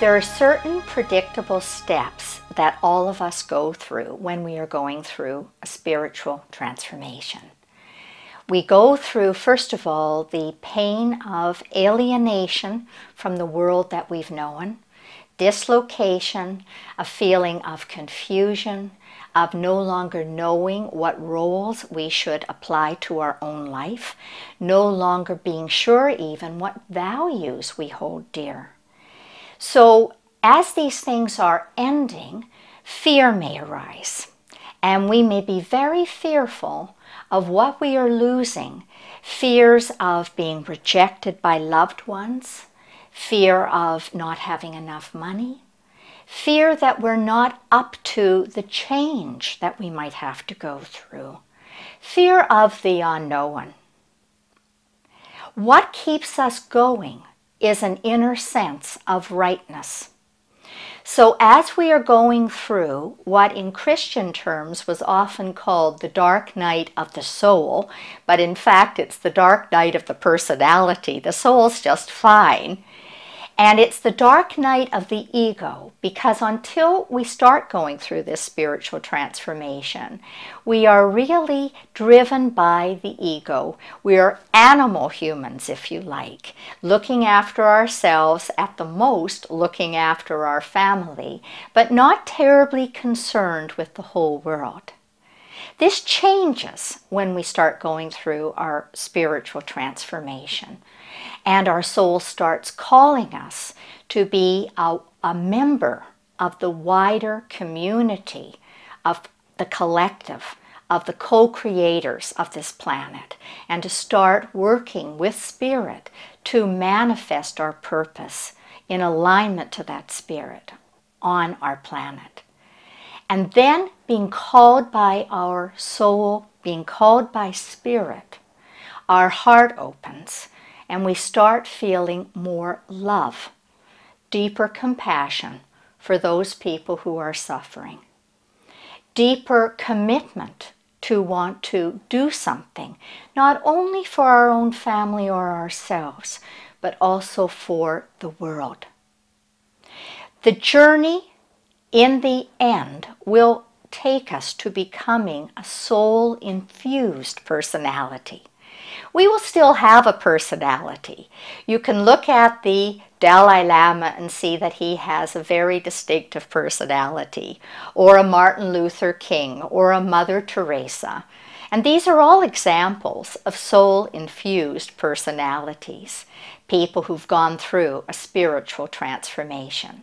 There are certain predictable steps that all of us go through when we are going through a spiritual transformation. We go through, first of all, the pain of alienation from the world that we've known, dislocation, a feeling of confusion, of no longer knowing what roles we should apply to our own life, no longer being sure even what values we hold dear. So, as these things are ending, fear may arise, and we may be very fearful of what we are losing. Fears of being rejected by loved ones, fear of not having enough money, fear that we're not up to the change that we might have to go through, fear of the unknown. What keeps us going is an inner sense of rightness. So, as we are going through what in Christian terms was often called the dark night of the soul, but in fact it's the dark night of the personality, the soul's just fine. And it's the dark night of the ego because until we start going through this spiritual transformation, we are really driven by the ego. We are animal humans, if you like, looking after ourselves, at the most, looking after our family, but not terribly concerned with the whole world. This changes when we start going through our spiritual transformation and our soul starts calling us to be a, a member of the wider community of the collective, of the co creators of this planet, and to start working with Spirit to manifest our purpose in alignment to that Spirit on our planet. And then being called by our soul, being called by Spirit, our heart opens and we start feeling more love, deeper compassion for those people who are suffering, deeper commitment to want to do something, not only for our own family or ourselves, but also for the world. The journey in the end will take us to becoming a soul infused personality we will still have a personality. You can look at the Dalai Lama and see that he has a very distinctive personality, or a Martin Luther King, or a Mother Teresa. And these are all examples of soul infused personalities, people who've gone through a spiritual transformation.